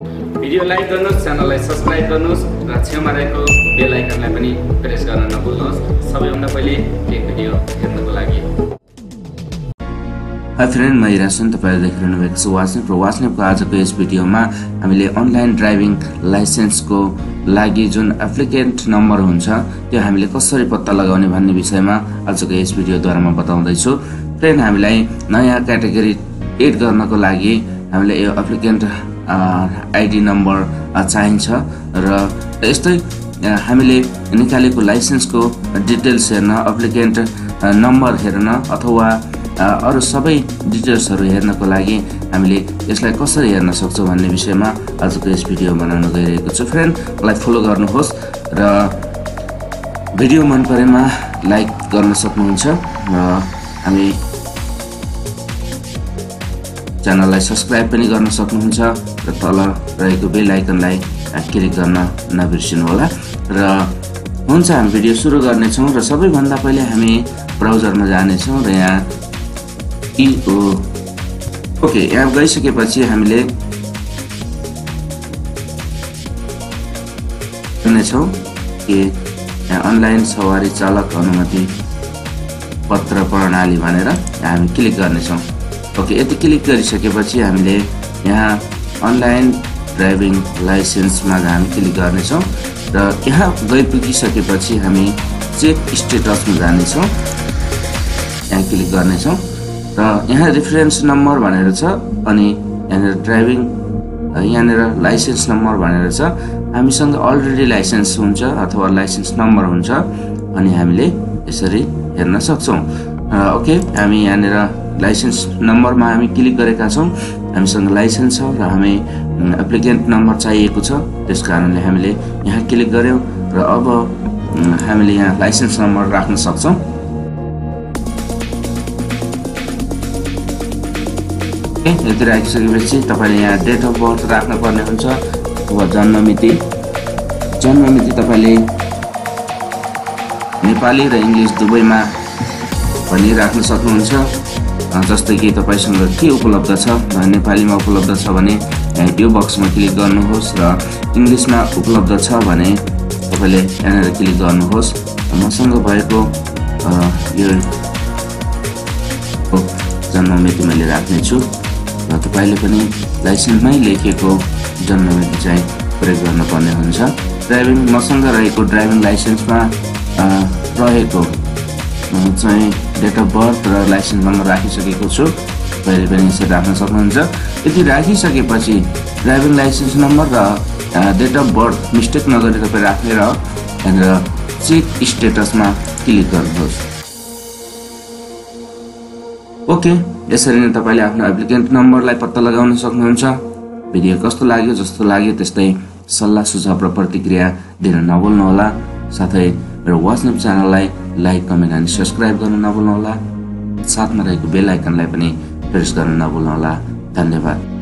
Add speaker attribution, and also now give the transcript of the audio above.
Speaker 1: Video like गर्नुहोस् च्यानललाई subscribe गर्नुहोस् र छेउमा रहेको बेल आइकनलाई पनि प्रेस गर्न नभुल्नुहोस्। सबैभन्दा पहिले टेक भिडियो हेर्नको लागि।
Speaker 2: हाई फ्रेन्ड म हिरासन तपाईँहरू देखिरहनु भएको छ वाट्सएप र वाट्सएपको आजको यस भिडियोमा हामीले अनलाइन ड्राइभिङ लाइसेन्सको लागि जुन एप्लिकेन्ट नम्बर हुन्छ त्यो हामीले कसरी पत्ता लगाउने भन्ने विषयमा आजको यस भिडियोद्वारा म बताउँदैछु। फ्रेन्ड हामीलाई नयाँ क्याटेगोरी एड गर्नको लागि हामीलाई यो एप्लिकेन्ट आइडी नम्बर चाहिन्छ। र यस्तै हामीले निकालेको लाइसेन्सको डिटेल्स हेर्न एप्लिकेन्ट नम्बर हेर्न अथवा अरू सबै डिटेल्सहरू हेर्नको लागि हामीले यसलाई कसरी हेर्न सक्छौँ भन्ने विषयमा आजको यस भिडियो बनाउन गइरहेको छु। फ्रेन्ड मलाई फलो गर्नुहोस् र भिडियो मन परेमा लाइक गर्न सक्नुहुन्छ। र हामी च्यानललाई सब्सक्राइब पनि गर्न सक्नुहुन्छ र तल रहेको बेल आइकनलाई क्लिक गर्न नबिर्सिनु होला र हुन्छ हामी भिडियो सुरु गर्नेछौँ र सबैभन्दा पहिले हामी ब्राउजरमा जानेछौँ र यहाँ इ ओ ओके यहाँ गइसकेपछि हामीले सुन्नेछौँ कि यहाँ अनलाइन सवारी चालक अनुमति पत्र प्रणाली भनेर हामी क्लिक गर्नेछौँ। ओके यति क्लिक गरिसकेपछि हामीले यहाँ अनलाइन ड्राइभिङ लाइसेन्समा हामी क्लिक गर्नेछौँ र यहाँ गइपुगिसकेपछि हामी चेक स्टेटसमा जानेछौँ। यहाँ क्लिक गर्नेछौँ र यहाँ रेफरेन्स नम्बर भनेर छ अनि यहाँनिर ड्राइभिङ यहाँनिर लाइसेन्स नम्बर भनेर छ। हामीसँग अलरेडी लाइसेन्स हुन्छ अथवा लाइसेन्स नम्बर हुन्छ अनि हामीले यसरी हेर्न सक्छौँ। ओके हामी यहाँनिर लाइसेन्स नम्बरमा हामी क्लिक गरेका छौँ। हामीसँग लाइसेन्स छ र हामी एप्लिकेन्ट नम्बर चाहिएको छ। त्यस कारणले हामीले यहाँ क्लिक गऱ्यौँ र अब हामीले यहाँ लाइसेन्स नम्बर राख्न सक्छौँ। यति राखिसकेपछि तपाईँले यहाँ डेट अफ बर्थ राख्नुपर्ने हुन्छ। वा जन्म मिति। जन्म मिति तपाईँले नेपाली र इङ्ग्लिस दुवैमा पनि राख्न सक्नुहुन्छ। जस्तै कि तपाईँसँग के उपलब्ध छ नेपालीमा उपलब्ध छ भने यो बक्समा क्लिक गर्नुहोस् र इङ्ग्लिसमा उपलब्ध छ भने तपाईँले यहाँनिर क्लिक गर्नुहोस्। मसँग भएको यो जन्म मिति मैले राख्नेछु र तपाईँले पनि लाइसेन्समै लेखिएको जन्म मिति चाहिँ प्रयोग गर्नुपर्ने हुन्छ। ड्राइभिङ मसँग रहेको ड्राइभिङ लाइसेन्समा रहेको चाहिँ डेट अफ बर्थ र लाइसेन्स नम्बर राखिसकेको छु। तपाईँले पनि यसरी राख्न सक्नुहुन्छ। यति राखिसकेपछि ड्राइभिङ लाइसेन्स नम्बर र डेट अफ बर्थ मिस्टेक नगरी तपाईँ राखेर त्यहाँनिर चेक स्टेटसमा क्लिक गर्नुहोस्। ओके यसरी नै तपाईँले आफ्नो एप्लिकेन्ट नम्बरलाई पत्ता लगाउन सक्नुहुन्छ। भिडियो कस्तो लाग्यो जस्तो लाग्यो त्यस्तै सल्लाह सुझाव र प्रतिक्रिया दिन नभुल्नुहोला। साथै मेरो वाट्सएप च्यानललाई लाइक कमेन्ट अनि सब्सक्राइब गर्नु नभुल्नुहोला। साथमा रहेको बेल आइकनलाई पनि प्रेस गर्न नभुल्नुहोला। धन्यवाद।